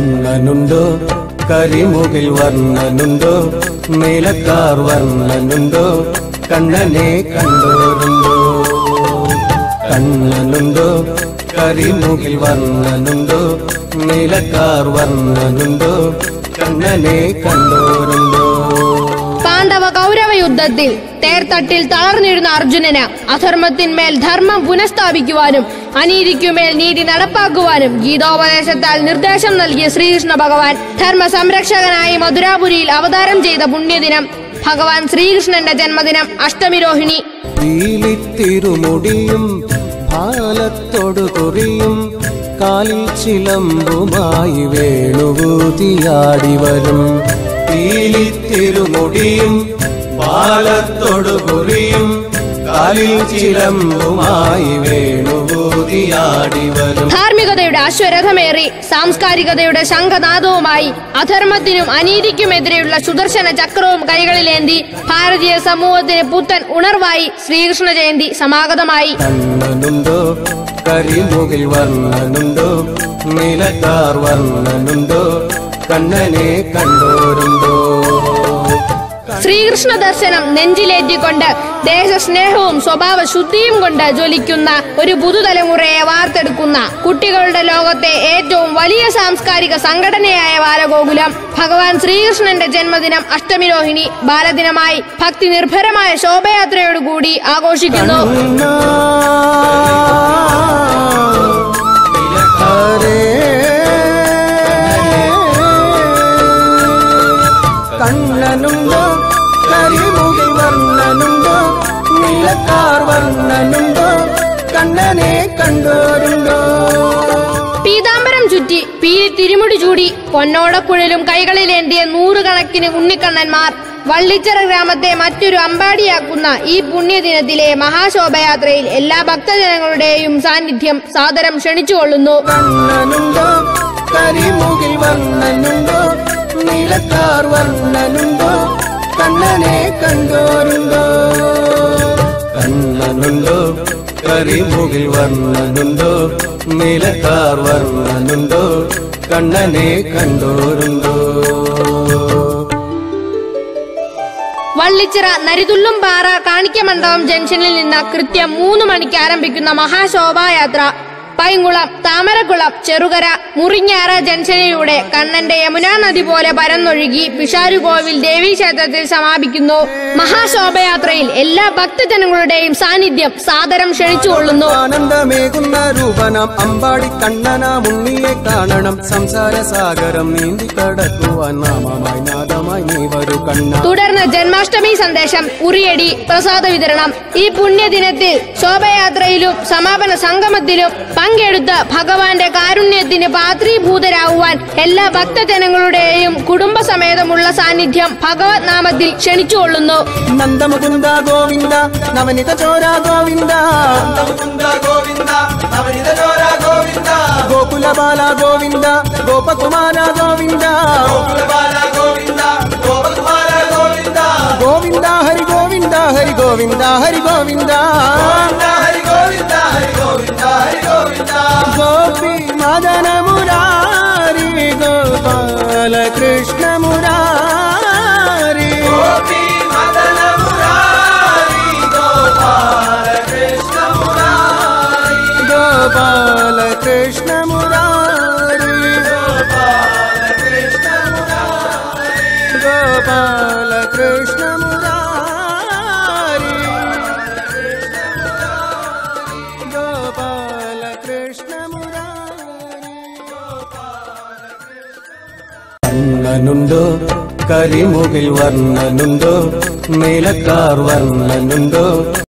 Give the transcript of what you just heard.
കണ്ണനുണ്ടോ കരിമുകിൽ വർണനുണ്ടോ? നീലക്കാർ വർണനുണ്ടോ? കണ്ണനെ കണ്ടോരുണ്ടോ? കണ്ണനുണ്ടോ? കരിമുകിൽ വർണനുണ്ടോ? നീലക്കാർ വർണനുണ്ടോ? കണ്ണനെ കണ്ടോരുണ്ടോ? പാണ്ഡവ കൗരവ യുദ്ധത്തിൽ തേർത്തട്ടിൽ തളർന്നിരുന്ന അർജുനന് അധർമ്മത്തിന്മേൽ ധർമ്മം പുനഃസ്ഥാപിക്കുവാനും അനീതിക്കുമേൽ നീതി നടപ്പാക്കുവാനും ഗീതോപദേശത്താൽ നിർദ്ദേശം നൽകിയ ശ്രീകൃഷ്ണ ഭഗവാൻ ധർമ്മ സംരക്ഷകനായി മധുരാപുരിയിൽ അവതാരം ചെയ്ത പുണ്യദിനം ഭഗവാൻ ശ്രീകൃഷ്ണന്റെ ജന്മദിനം അഷ്ടമിരോഹിണി. പീലിത്തിരുമുടിയും ഭാലത്തോടു കാലിൽ ചിലമ്പുമായി വേണുകൂതിയാടി വരും. പീലിത്തിരുമുടിയും പാലത്തോടു കുറിയും കാലിൽ ചിലമ്പുമായി വേണുകൂതിയാടി വരും. ധാർമ്മികതയുടെ അശ്വരഥമേറി സാംസ്കാരികതയുടെ ശംഖനാദവുമായി അധർമ്മത്തിനും അനീതിക്കുമെതിരെയുള്ള സുദർശന ചക്രവും കൈകളിലേന്തി ഭാരതീയ സമൂഹത്തിന് പുത്തൻ ഉണർവായി ശ്രീകൃഷ്ണ ജയന്തി സമാഗതമായി. കണ്ണനുണ്ടോ? കരിമുകിൽ വർണനുണ്ടോ? നിലക്കാർ വർണനുണ്ടോ? കണ്ണനെ കണ്ടോരുണ്ടോ ശ്രീകൃഷ്ണ ദർശനം നെഞ്ചിലേറ്റിക്കൊണ്ട് ദേശസ്നേഹവും സ്വഭാവ ശുദ്ധിയും കൊണ്ട് ജ്വലിക്കുന്ന ഒരു പുതുതലമുറയെ വാർത്തെടുക്കുന്ന കുട്ടികളുടെ ലോകത്തെ ഏറ്റവും വലിയ സാംസ്കാരിക സംഘടനയായ ബാലഗോകുലം ഭഗവാൻ ശ്രീകൃഷ്ണന്റെ ജന്മദിനം അഷ്ടമിരോഹിണി ബാലദിനമായി ഭക്തി നിർഭരമായ ശോഭയാത്രയോടുകൂടി ആഘോഷിക്കുന്നു. കണ്ണനുണ്ടോ? കരിമുടി വർണനുണ്ടോ? നീലക്കാർ വർണനുണ്ടോ? കണ്ണനെ കണ്ടോരുണ്ടോ? പീതാംബരം ചുറ്റി പീലി തിരുമുടി ചൂടി പൊന്നോടക്കുഴലും കൈകളിലേന്തിയ നൂറുകണക്കിന് ഉണ്ണിക്കണ്ണന്മാർ വള്ളിച്ചിറ ഗ്രാമത്തെ മറ്റൊരു അമ്പാടിയാക്കുന്ന ഈ പുണ്യദിനത്തിലെ മഹാശോഭയാത്രയിൽ എല്ലാ ഭക്തജനങ്ങളുടെയും സാന്നിധ്യം സാദരം ക്ഷണിച്ചുകൊള്ളുന്നു. കരിമുകിൽ വർണനുണ്ടോ? നീലക്കാർ വർണനുണ്ടോ? കണ്ണനെ കണ്ടോരുണ്ടോ? കണ്ണനുണ്ടോ? കരിമുകിൽ വർണനുണ്ടോ? നീലക്കാർ വർണനുണ്ടോ? കണ്ണനെ കണ്ടോരുണ്ടോ? വള്ളിച്ചിറ നരിതുള്ളും പാറ കാണിക്കമണ്ഡപം ജംഗ്ഷനിൽ നിന്ന് കൃത്യം മൂന്ന് മണിക്ക് ആരംഭിക്കുന്ന മഹാശോഭായാത്ര. പൈങ്കുളം താമരക്കുളം ചെറുകര മുറിഞ്ഞാറ ജംഗ്ഷനിലൂടെ കണ്ണന്റെ യമുനാ നദി പോലെ പരന്നൊഴുകി പിഷാരുകോവിൽ ദേവീക്ഷേത്രത്തിൽ സമാപിക്കുന്നു. മഹാശോഭയാത്രയിൽ എല്ലാ ഭക്തജനങ്ങളുടെയും സാന്നിധ്യം സാദരം ക്ഷണിച്ചുകൊള്ളുന്നു. ആനന്ദമേകുന്ന രൂപനം അമ്പാടി കണ്ണനാം ഉണ്ണിയെ കാണണം. സംസാര സാഗരം നീന്തി കടക്കുവാൻ നാമമായി നാദമായി നീ വരൂ കണ്ണ. തുടർന്ന് ജന്മാഷ്ടമി സന്ദേശം ഉറിയടി പ്രസാദ വിതരണം. ഈ പുണ്യദിനത്തിൽ ശോഭയാത്രയിലും സമാപന സംഗമത്തിലും പങ്കെടുത്ത് ഭഗവാന്റെ കാരുണ്യത്തിന് പാത്രീഭൂതരാകുവാൻ എല്ലാ ഭക്തജനങ്ങളുടെയും കുടുംബസമേതമുള്ള സാന്നിധ്യം ഭഗവത് നാമത്തിൽ ക്ഷണിച്ചുകൊള്ളുന്നു. നന്ദമുകുന്ദ ഗോവിന്ദ നവനിത ചോര ഗോവിന്ദ. ഗോകുല ബാല ഗോവിന്ദ ഗോപകുമാര ഗോവിന്ദ ഗോവിന്ദ. ഗോവിന്ദ ഗോവിന്ദ. హరి గోవింద హరి గోవింద. హరి గోవింద హరి గోవింద హరి గోవింద. గోపి మదన మురారి గోపాల కృష్ణ మురారి. గోపి మదన మురారి గోపాల కృష్ణ మురారి. గోపాల కృష్ణ మురారి. గోపాల కృష్ణ మురారి. గోపాల కృష్ణ കണ്ണനുണ്ടോ കരിമുകിൽ വർണനുണ്ടോ? നീലക്കാർ വർണനുണ്ടോ?